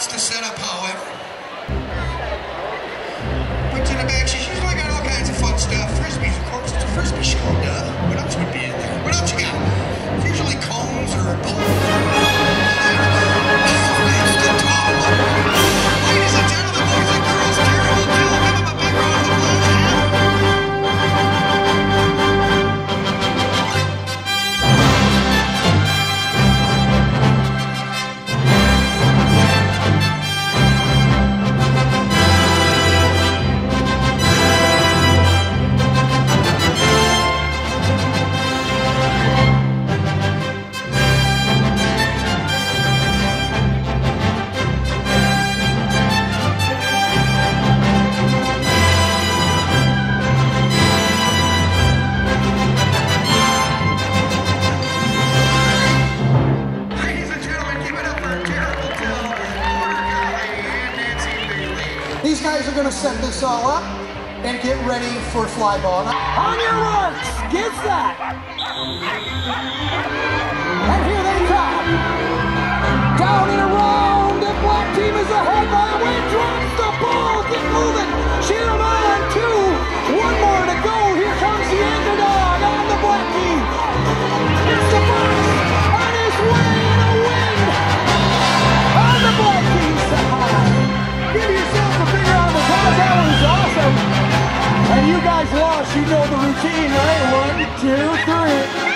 shots to set up, however. Went in the back, she's usually got all kinds of fun stuff. Frisbees, of course, it's a frisbee show, duh. These guys are gonna set this all up and get ready for fly ball. On your marks, get that! you guys lost, you know the routine, right? One, two, three.